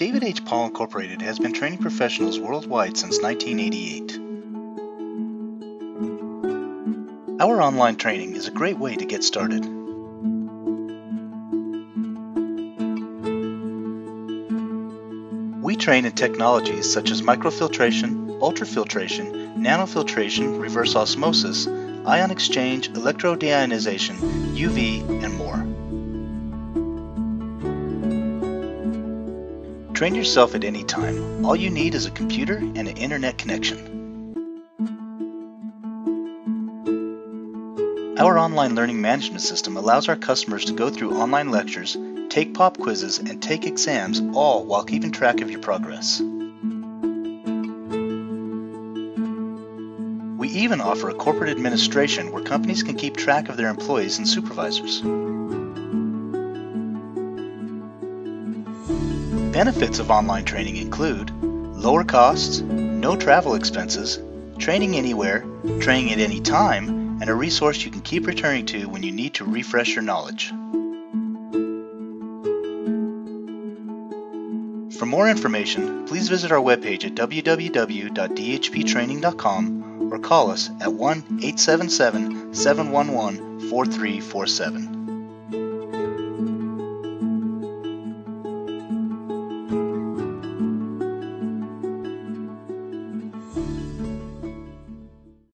David H. Paul Incorporated has been training professionals worldwide since 1988. Our online training is a great way to get started. We train in technologies such as microfiltration, ultrafiltration, nanofiltration, reverse osmosis, ion exchange, electrodeionization, UV, and more. Train yourself at any time. All you need is a computer and an internet connection. Our online learning management system allows our customers to go through online lectures, take pop quizzes, and take exams all while keeping track of your progress. We even offer a corporate administration where companies can keep track of their employees and supervisors. Benefits of online training include lower costs, no travel expenses, training anywhere, training at any time, and a resource you can keep returning to when you need to refresh your knowledge. For more information, please visit our webpage at www.dhptraining.com or call us at 1 877 711 4347.